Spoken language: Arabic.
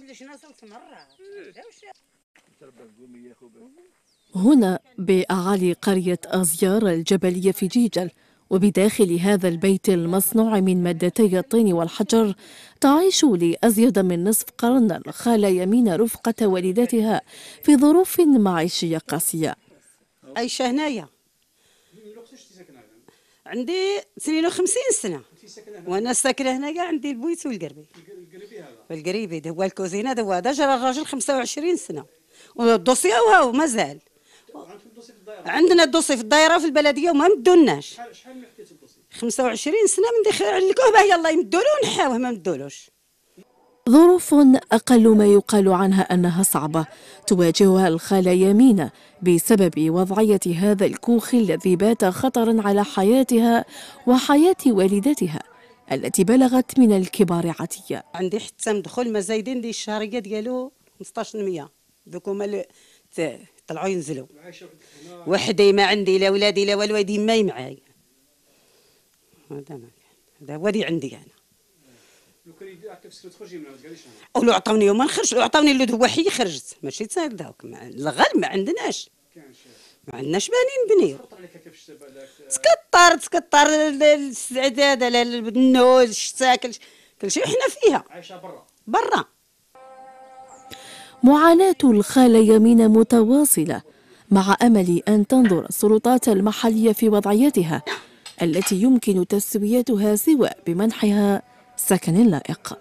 لجنا صوت مرة. هنا بأعالي قرية أزيار الجبلية في جيجل وبداخل هذا البيت المصنوع من مادتي الطين والحجر تعيش لأزيد من نصف قرن الخالة يمين رفقة والدتها في ظروف معيشية قاسية. عايشة هنايا. عندي 52 سنة. وأنا ساكنة هنايا عندي البويت والقربي. والقريبي ده هو الكوزينة ده هو ده جرى الراجل 25 سنة. والدوسي هو مازال عندنا الدوسي في الدائرة في البلدية وما مدوناش. 25 سنة من دخل لكوه به يلا يمدولو نحاوه ما مدولوش. ظروف أقل ما يقال عنها أنها صعبة. تواجهها الخالة يمينة بسبب وضعية هذا الكوخ الذي بات خطرا على حياتها وحياة والدتها. التي بلغت من الكبار عتية. عندي حتى مدخل ما زايدين دي الشهرية ديالو 15% دوك هما طلعوا ينزلوا. وحدي ما عندي لا ولادي لا والوالدي ما معايا هذا ما كان. هذا هو اللي عندي أنا. لو كان يدير نفسك تخرجي منها ما تقاليش أنا؟ ولو عطاوني يوم ما نخرج. لو عطاوني اللي هو حي خرجت. ماشي تسال داوك. ما- الغالب ما عندناش. ما عندناش بانين بنيو خطر عليك كيفاش بالك تكطر تكطر ال- السعداد لا النوز الشتا كل كل شيء حنا فيها. عايشة برا. برا. معاناة الخالة يمين متواصلة مع أمل أن تنظر السلطات المحلية في وضعيتها التي يمكن تسويتها سوى بمنحها سكن لائق.